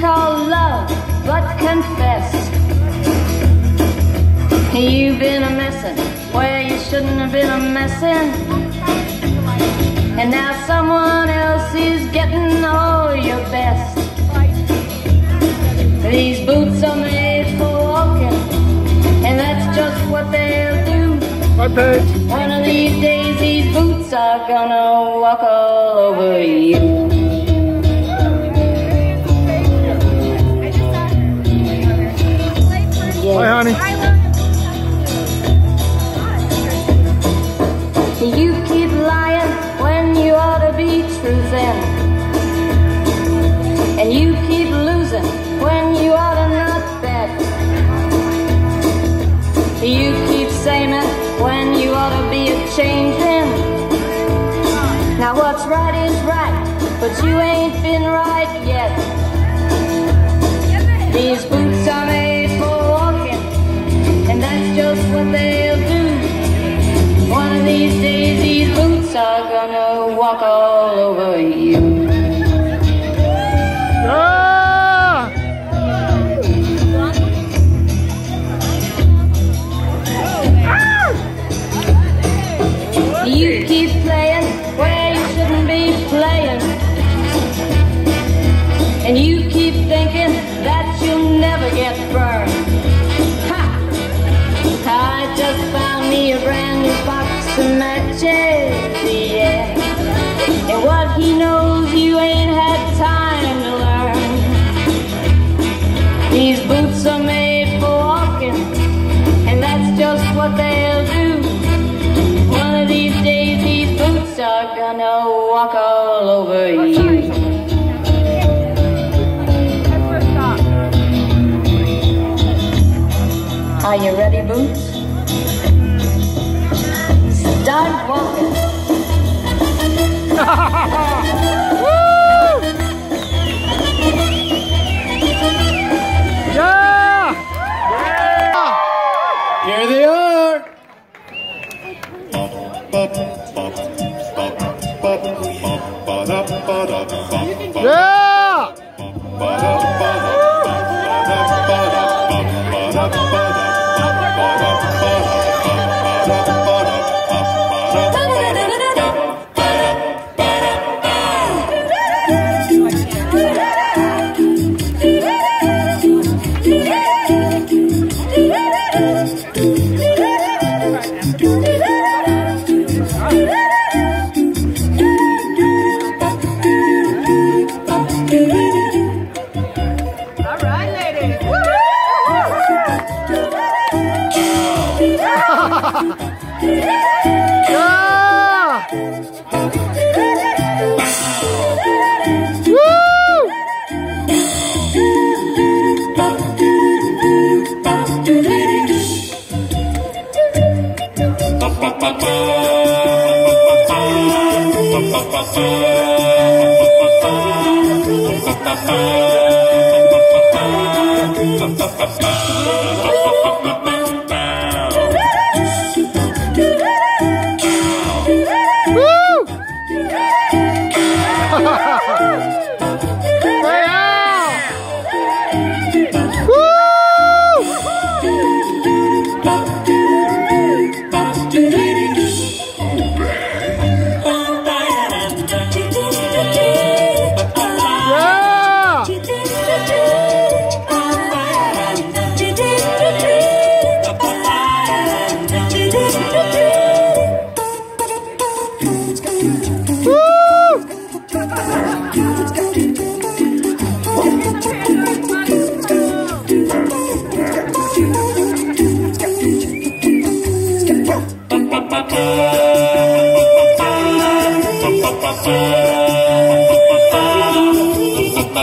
call love, but confess. You've been a messin' where you shouldn't have been a messin'. And now someone else is getting all your best. These boots are made for walking, and that's just what they'll do. One of these days, these boots are gonna walk all over you. Bye, honey. You keep lying when you ought to be truthing. And you keep losing when you ought to not bet. You keep saying when you ought to be a changing. Now what's right is right, but you ain't been right yet. These gonna walk all over you. Yeah! You keep playing where you shouldn't be playing. And you keep thinking that you'll never get burned. Ha! I just found me a brand new box of matches, yeah. And what he knows you ain't had time to learn. These boots are made for walking, and that's just what they'll do. One of these days, these boots are gonna walk all over you. Are you ready, Boots? Start walking. Yeah! Here they are. Yeah! Yeah! Woo!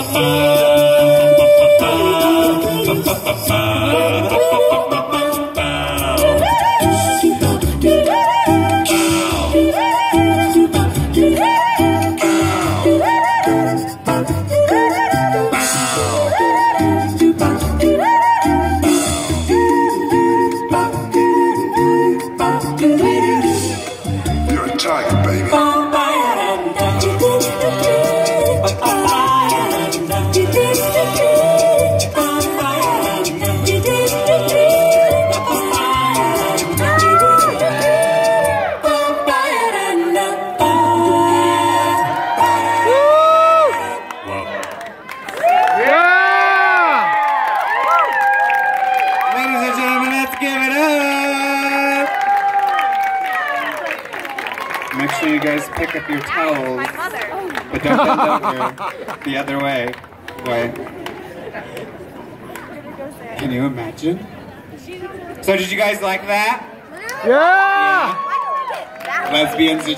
Bye. Give it up! Make sure you guys pick up your towels, but don't bend over the other way. Way. Can you imagine? So did you guys like that? Yeah! yeah. Lesbians.